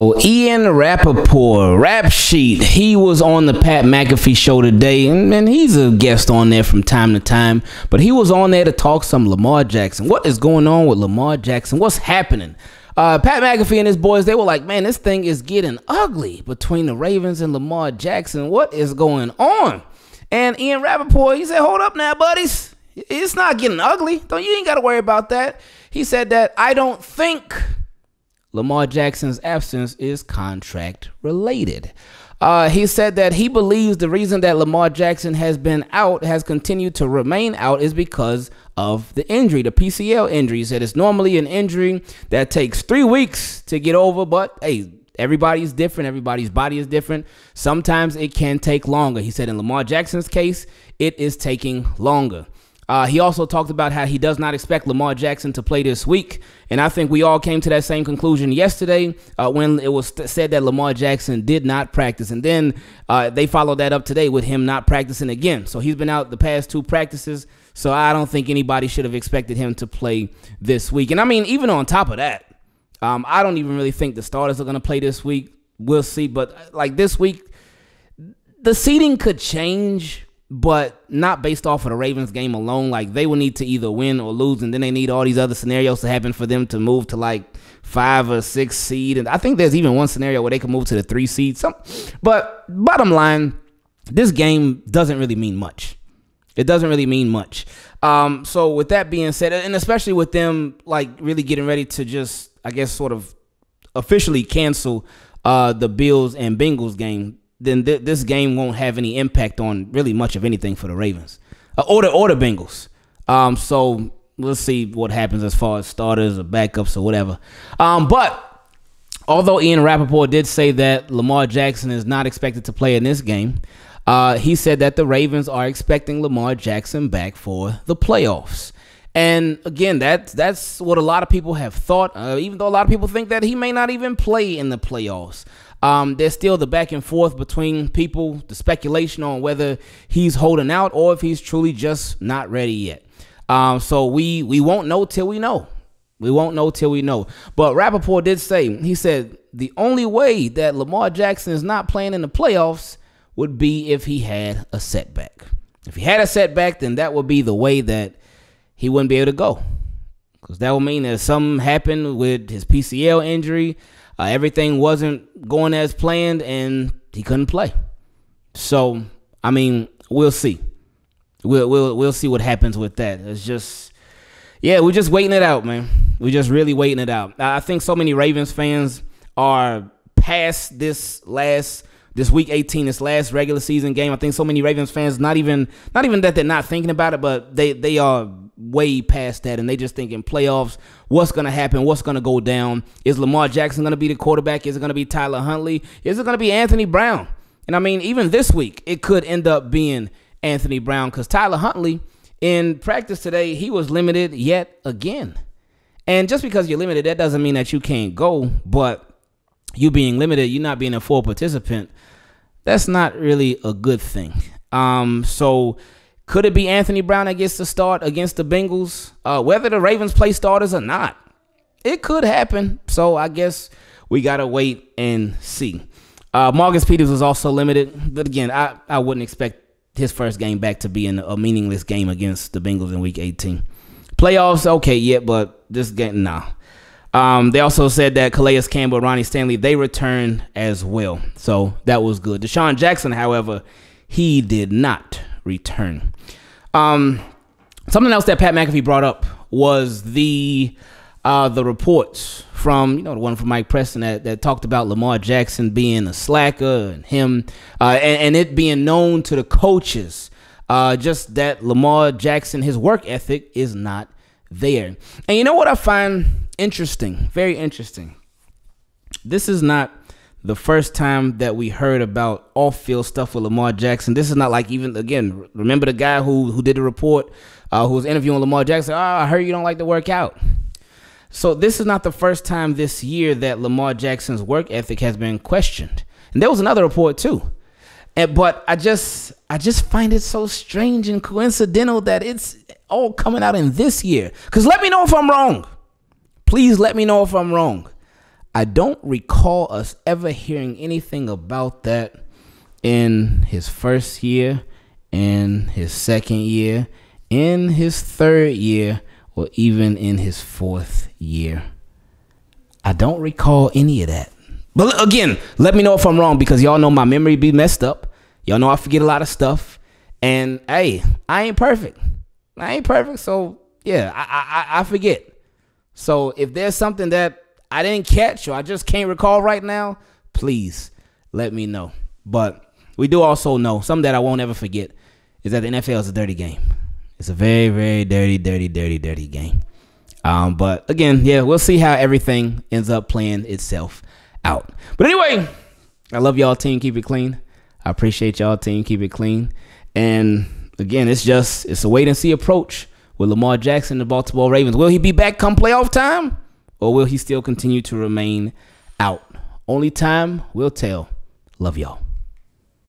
Well, Ian Rapoport, Rap Sheet, he was on the Pat McAfee show today, and, and, he's a guest on there from time to time. But he was on there to talk some Lamar Jackson. What is going on with Lamar Jackson? What's happening? Uh, Pat McAfee and his boys, they were like, man, this thing is getting ugly between the Ravens and Lamar Jackson. What is going on? And Ian Rapoport, he said, hold up now, buddies. It's not getting ugly. Don't you ain't got to worry about that. He said that I don't think Lamar Jackson's absence is contract related. Uh, he said that he believes the reason that Lamar Jackson has been out, has continued to remain out, is because of the injury, the PCL injury. He said it's normally an injury that takes three weeks to get over, but hey, everybody's different. Everybody's body is different. Sometimes it can take longer. He said in Lamar Jackson's case, it is taking longer. Uh, he also talked about how he does not expect Lamar Jackson to play this week. And I think we all came to that same conclusion yesterday uh, when it was said that Lamar Jackson did not practice. And then uh, they followed that up today with him not practicing again. So he's been out the past two practices. So I don't think anybody should have expected him to play this week. And I mean, even on top of that, um, I don't even really think the starters are going to play this week. We'll see. But uh, like this week, the seating could change but not based off of the Ravens game alone. Like they will need to either win or lose, and then they need all these other scenarios to happen for them to move to like five or six seed. And I think there's even one scenario where they can move to the three seed. Some, but bottom line, this game doesn't really mean much. It doesn't really mean much. Um, so with that being said, and especially with them like really getting ready to just, I guess, sort of officially cancel uh, the Bills and Bengals game then th- this game won't have any impact on really much of anything for the Ravens uh, or the or the Bengals. Um, so we'll see what happens as far as starters or backups or whatever. Um, but although Ian Rapoport did say that Lamar Jackson is not expected to play in this game, uh, he said that the Ravens are expecting Lamar Jackson back for the playoffs. And again, that's that's what a lot of people have thought. Uh, even though a lot of people think that he may not even play in the playoffs. Um, there's still the back and forth between people, the speculation on whether he's holding out or if he's truly just not ready yet. Um, so we we won't know till we know. We won't know till we know. But Rapoport did say, he said, the only way that Lamar Jackson is not playing in the playoffs would be if he had a setback. If he had a setback, then that would be the way that he wouldn't be able to go. Because that would mean that something happened with his PCL injury uh, everything wasn't going as planned, and he couldn't play. So, I mean, we'll see. We'll we'll we'll see what happens with that. It's just, yeah, we're just waiting it out, man. We're just really waiting it out. I think so many Ravens fans are past this last this week 18 this last regular season game i think so many ravens fans not even not even that they're not thinking about it but they they are way past that and they just thinking playoffs what's going to happen what's going to go down? Is lamar jackson going to be the quarterback? Is it going to be tyler huntley? Is it going to be anthony brown? And i mean even this week it could end up being anthony brown because tyler huntley in practice today he was limited yet again. And just because you're limited that doesn't mean that you can't go but you being limited you not being a full participant that's not really a good thing. Um so could it be Anthony Brown that gets the start against the Bengals? Uh, whether the Ravens play starters or not, it could happen. So I guess we gotta wait and see. Uh, Marcus Peters was also limited, but again, I, I wouldn't expect his first game back to be in a meaningless game against the Bengals in Week 18. Playoffs, okay, yeah, but this game, nah. Um, they also said that Calais Campbell, Ronnie Stanley, they returned as well, so that was good. DeSean Jackson, however, he did not return. Um, something else that Pat McAfee brought up was the uh, the reports from you know the one from Mike Preston that, that talked about Lamar Jackson being a slacker and him uh, and, and, it being known to the coaches uh, just that Lamar Jackson his work ethic is not there. And you know what I find interesting, very interesting. This is not the first time that we heard about off-field stuff with Lamar Jackson. This is not like even again. Remember the guy who who did the report, uh, who was interviewing Lamar Jackson. Oh, I heard you don't like to work out. So this is not the first time this year that Lamar Jackson's work ethic has been questioned. And there was another report too. And, but I just I just find it so strange and coincidental that it's all coming out in this year. Cause let me know if I'm wrong. Please let me know if I'm wrong. I don't recall us ever hearing anything about that in his first year, in his second year, in his third year, or even in his fourth year. I don't recall any of that. But again, let me know if I'm wrong because y'all know my memory be messed up. Y'all know I forget a lot of stuff. And hey, I ain't perfect. I ain't perfect. So yeah, I, I, I forget. So if there's something that I didn't catch or I just can't recall right now, please let me know. But we do also know something that I won't ever forget is that the NFL is a dirty game. It's a very, very dirty, dirty, dirty, dirty game. Um, but again, yeah, we'll see how everything ends up playing itself out. But anyway, I love y'all team. Keep it clean. I appreciate y'all team. Keep it clean. And again, it's just it's a wait and see approach with Lamar Jackson, and the Baltimore Ravens. Will he be back come playoff time? Or will he still continue to remain out? Only time will tell. Love y'all.